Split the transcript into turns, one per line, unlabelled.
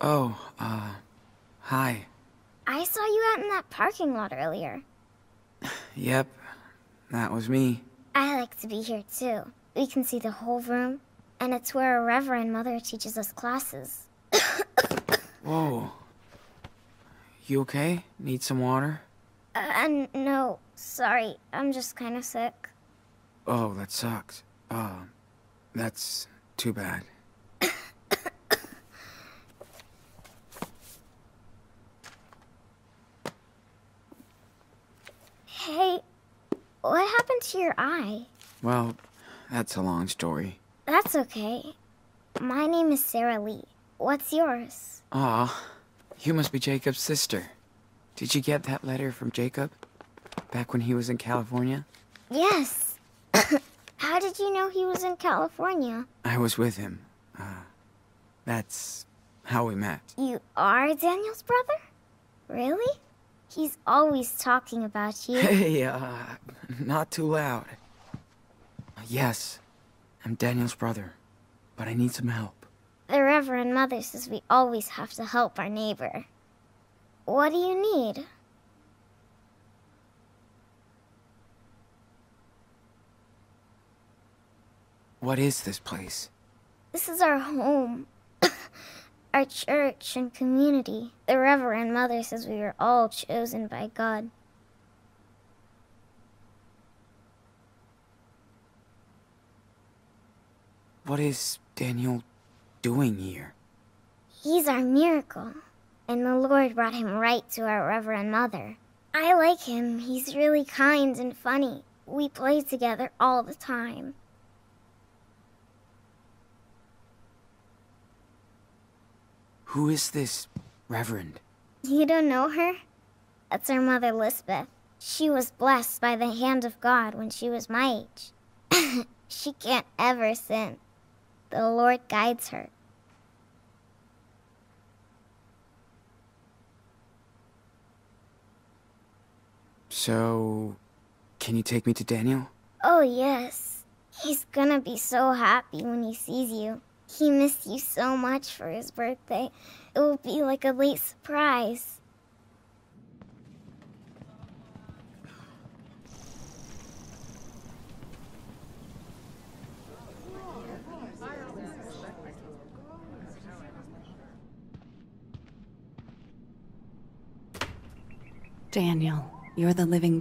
Oh, uh, hi.
I saw you out in that parking lot earlier.
Yep, that was me.
I like to be here too. We can see the whole room, and it's where a Reverend Mother teaches us classes.
Whoa. You okay? Need some water?
Uh, no, sorry. I'm just kind of sick.
Oh, that sucks. Uh, that's too bad.
Hey, what happened to your eye?
Well, that's a long story.
That's okay. My name is Sarah Lee. What's yours?
Aw, you must be Jacob's sister. Did you get that letter from Jacob? Back when he was in California?
Yes. How did you know he was in California?
I was with him. Uh, that's how we met.
You are Daniel's brother? Really? He's always talking about you.
Hey, uh, not too loud. Yes, I'm Daniel's brother, but I need some help.
The Reverend Mother says we always have to help our neighbor. What do you need?
What is this place?
This is our home. Our church and community. The Reverend Mother says we were all chosen by God.
What is Daniel doing here?
He's our miracle, and the Lord brought him right to our Reverend Mother. I like him. He's really kind and funny. We play together all the time.
Who is this Reverend?
You don't know her? That's our mother, Lisbeth. She was blessed by the hand of God when she was my age. she can't ever sin. The Lord guides her.
So, can you take me to Daniel?
Oh, yes. He's gonna be so happy when he sees you. He missed you so much for his birthday. It will be like a late surprise.
Daniel, you're the living